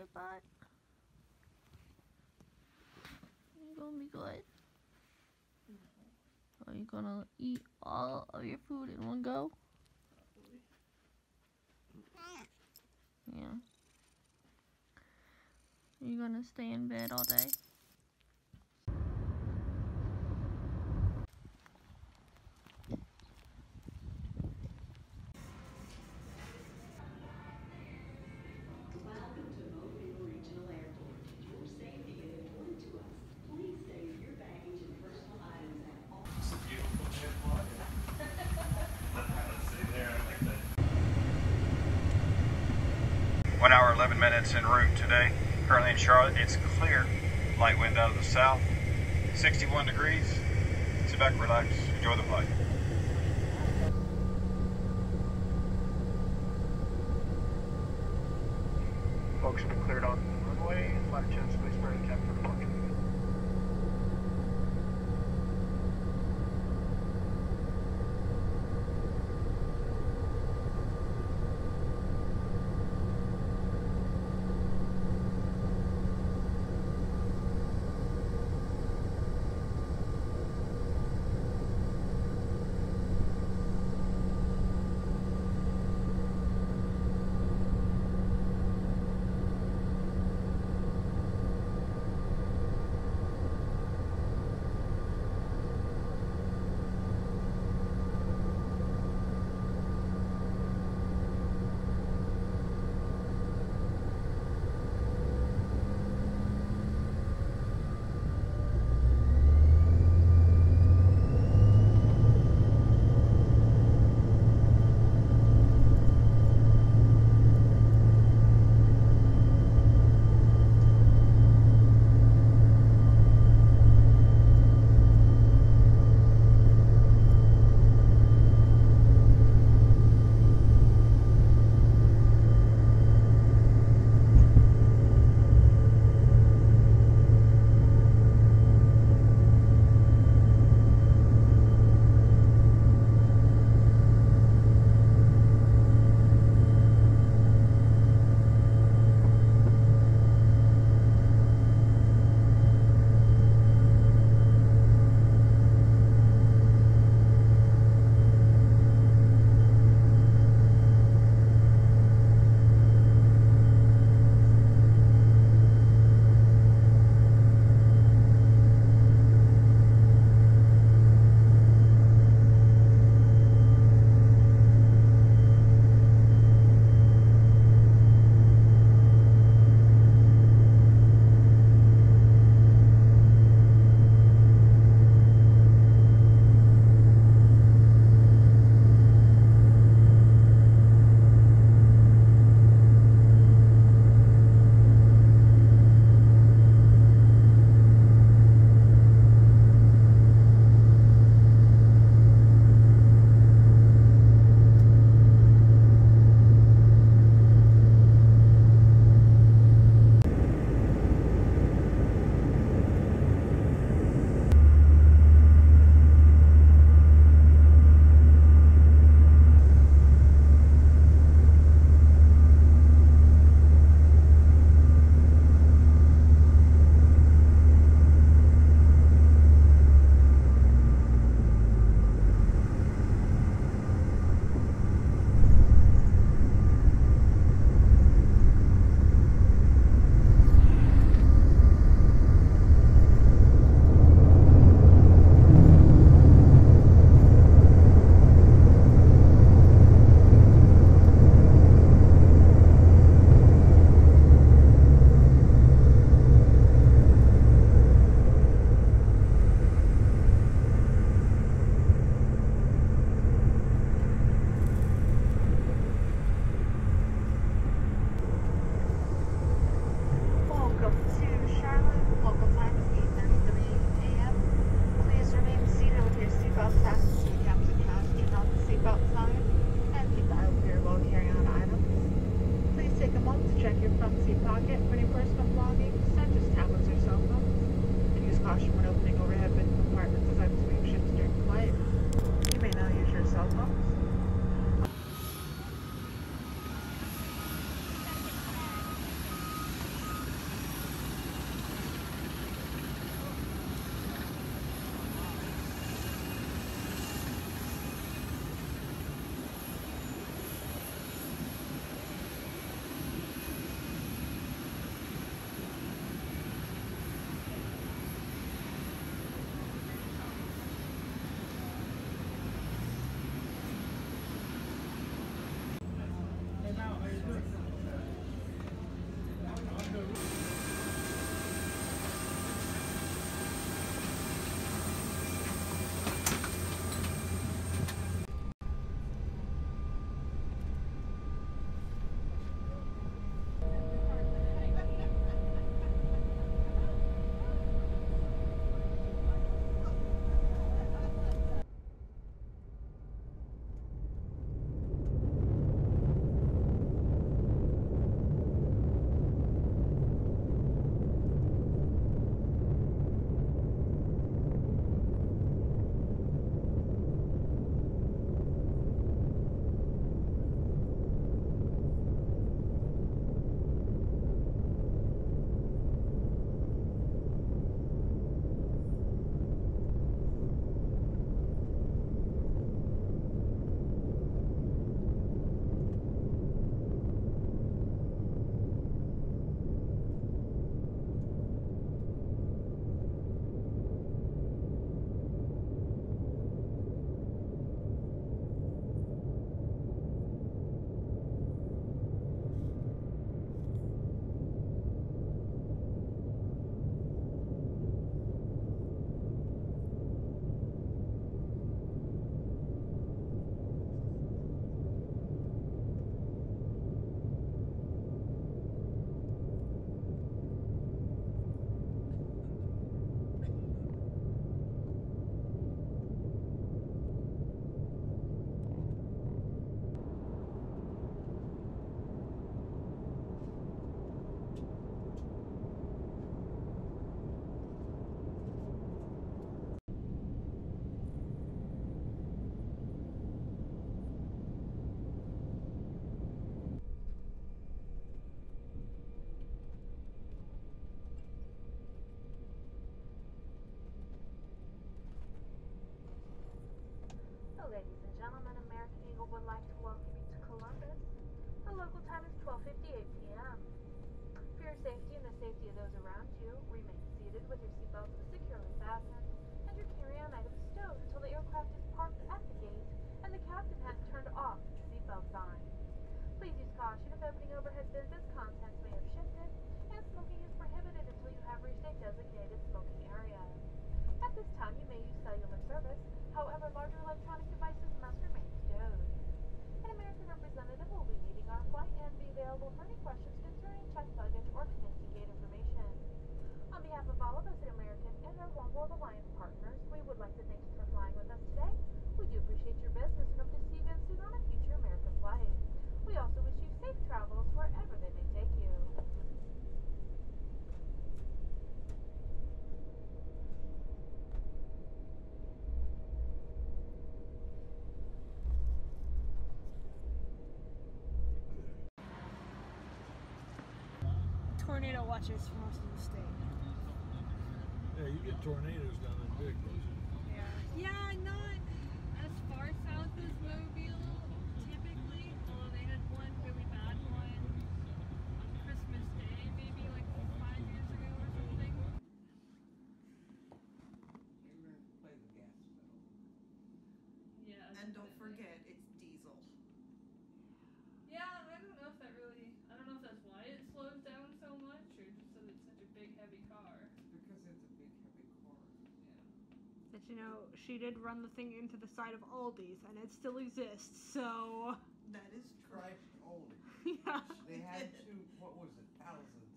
it back. You gonna be good? Are you gonna eat all of your food in one go? Yeah. Are you gonna stay in bed all day? One hour, 11 minutes en route today. Currently in Charlotte, it's clear. Light wind out of the south. 61 degrees. Sit back, relax, enjoy the flight. Folks cleared on 감사합니다. tornado watches for most of the State. Yeah, you get tornadoes down in big, don't you? Yeah. Yeah, not as far south as Mobile, typically. Although they had one really bad one on Christmas Day, maybe like five years ago or something. Play the gas pedal. Yeah. And don't you know she did run the thing into the side of Aldi's, and it still exists. So that is true. Christ Aldi. yeah. They had two. What was it? Thousands